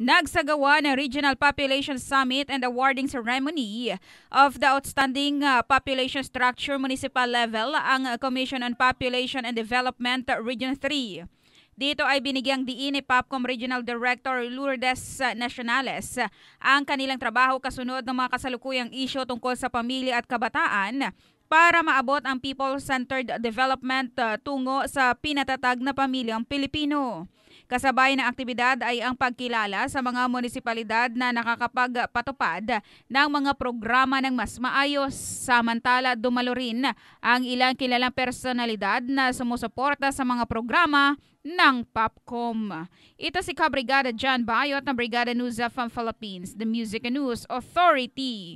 Nagsagawa ng Regional Population Summit and Awarding Ceremony of the Outstanding uh, Population Structure Municipal Level ang Commission on Population and Development Region 3. Dito ay binigyang diin ni POPCOM Regional Director Lourdes Nacionales ang kanilang trabaho kasunod ng mga kasalukuyang isyo tungkol sa pamilya at kabataan para maabot ang people-centered development uh, tungo sa pinatatag na pamilyang Pilipino. Kasabay ng aktibidad ay ang pagkilala sa mga munisipalidad na nakakapagpatupad ng mga programa ng mas maayos. Samantala, dumalo rin ang ilang kilalang personalidad na sumusuporta sa mga programa ng POPCOM. Ito si Kabrigada John Bayot ng Brigada News of Philippines, the Music News Authority.